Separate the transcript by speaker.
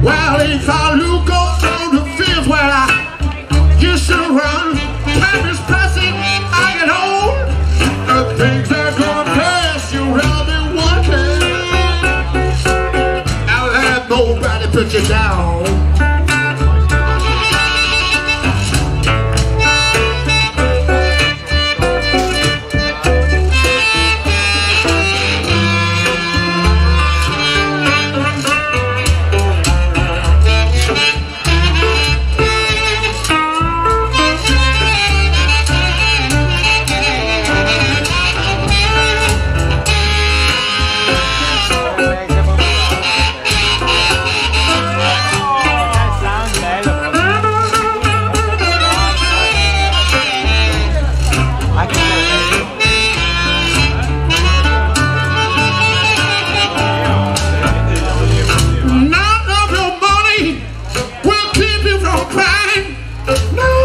Speaker 1: Well, if I the where I used to run, passing, I get old. The things that you have me watching. I'll have nobody put you down. No!